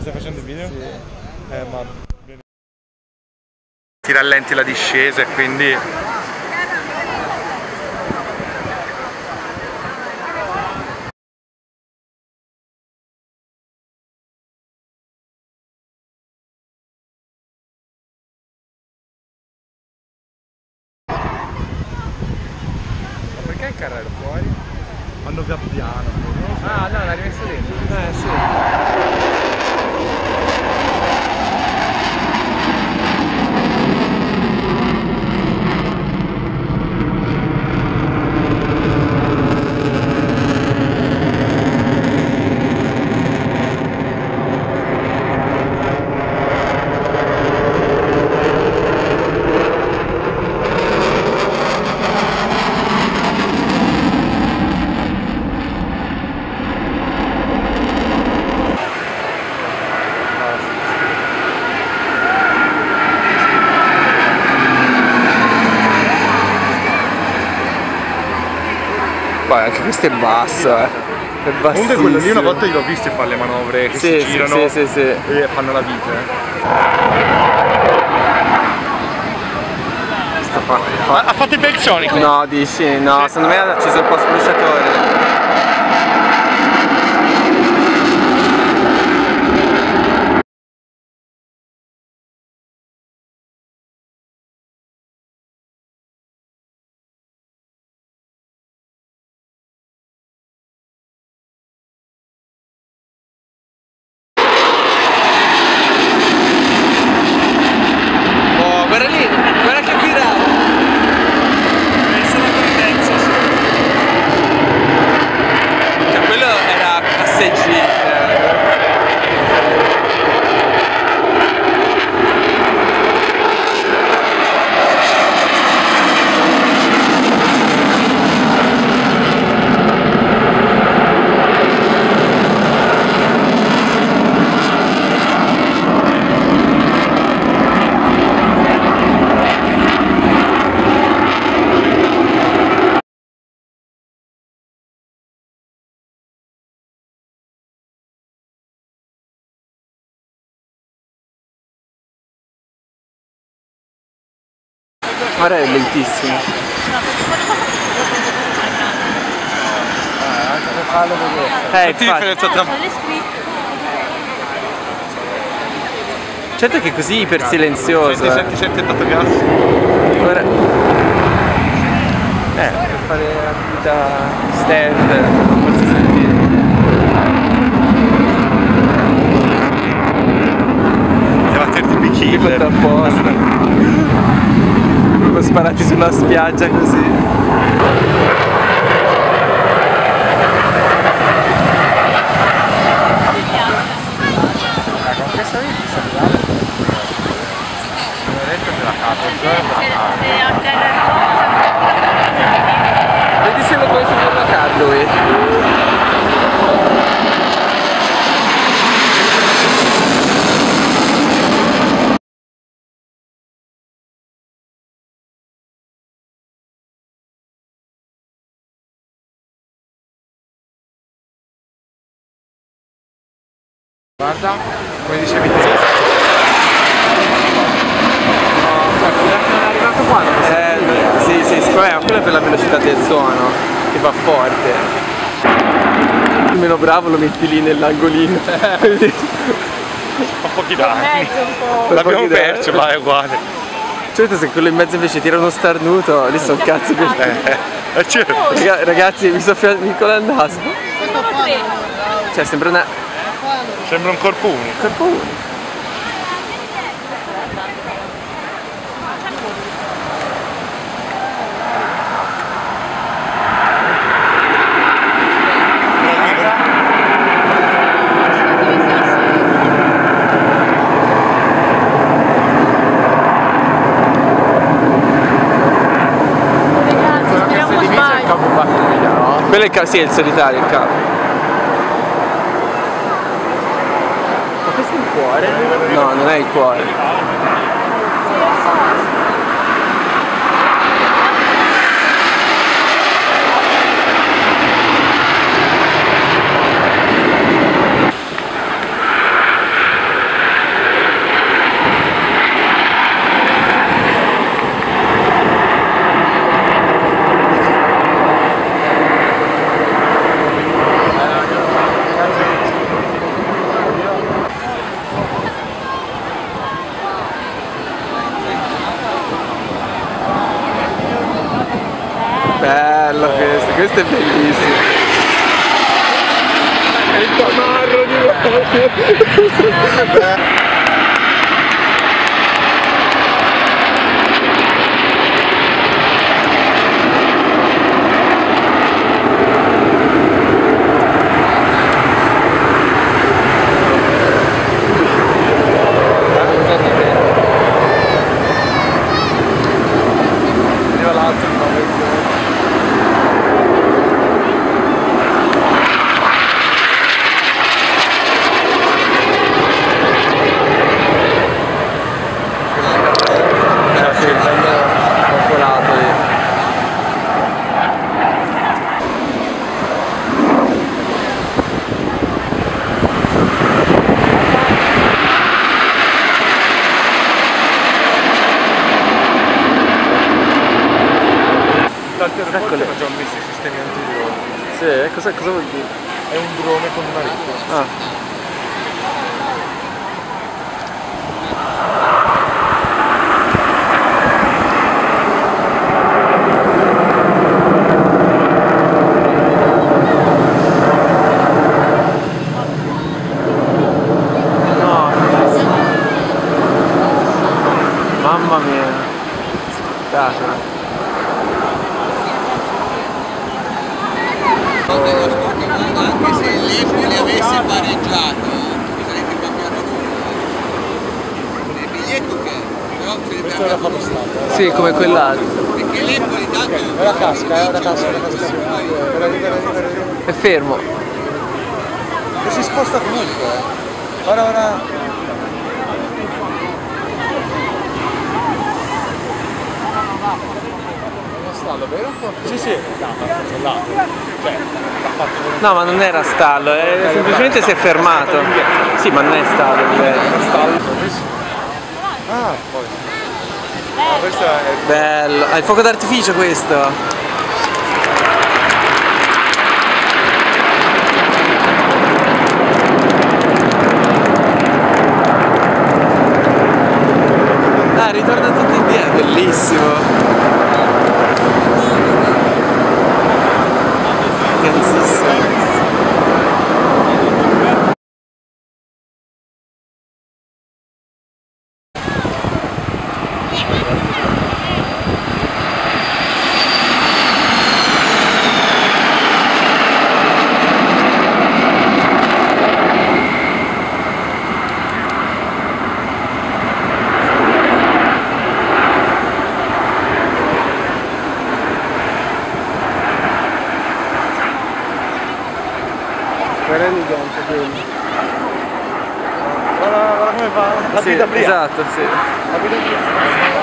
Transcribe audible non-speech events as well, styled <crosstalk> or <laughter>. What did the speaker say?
stai facendo il video? Sì. Eh, ma... Ti rallenti la discesa e quindi... Ma perché il carrello fuori? Quando va piano. Ah no, l'hai rimesso dentro? Eh sì. Poi anche questo è basso, eh. È Comunque quello lì una volta io l'ho visto fare le manovre che Sì, si sì, girano sì, sì, sì. e fanno la vita. eh. Sto fa- Ha, ha fatto il bel sonico? No, dici, no, secondo me ha acceso il post bruciatore. Oh, guarda lì, guarda che pirata! Cioè, quello era passeggi. eh. Guarda, è lentissimo. Eh, Che infatti. differenza tra... Certo che è così iper silenzioso. Senti, eh. senti, senti il dato gas? Guarda. Eh, per fare attività stealth, forse sentire. Batterti il bikini. Fatto apposta. Sparati sulla spiaggia così. Con questa lì ti salutare. Non detto che la casa, cioè la casa. Vedi se lo puoi fare la car lui. Guarda, come dicevi te. Eh, sì, sì, vabbè, ma quello è per la velocità del suono, che va forte. Meno bravo lo metti lì nell'angolino. <laughs> Fa pochi danni. L'abbiamo perso, ma è uguale. Certo se quello in mezzo invece tira uno starnuto, lì sono cazzi per te. Eh, certo. Raga- Ragazzi, mi soffia piccola il naso. Sembrano tre. Cioè, sembra una. Sembra un corpo unico. corpo unico. Quello è il sì, è il solitario, il capo. Ma questo è il cuore? No, non è il cuore. Bello questo, è bellissimo. È il tamarro di Arriva <laughs> l'altro di nuovo. Eh sì, bello poppolato lì. Tanti aeroporti Eccole. hanno già messo i sistemi antidrone. Sì, cosa, cosa vuol dire? È un drone con una rete. Ah. No. Mamma mia. Spettacolo. anche se l'Empoli avesse pareggiato sarebbe cambiato nulla il biglietto che però abbiamo fallo stato. Sì, come quell'altro. perché l'Empoli tanto casca, eh, ora casca, casca. Ora arriva, ora arriva, ora arriva. È fermo. E si sposta comunque. Ora, ora. Stallo, vero? Sì, sì. No, ma controllato. Cioè, No, ma non era stallo, eh, semplicemente si è fermato. Sì, ma non è stallo. stallo. Ah, poi. Ma questa è Bello. Ha il fuoco d'artificio questo. Guarda il gancio quello. Guarda, guarda come va. La Sì, esatto, sì. La vita.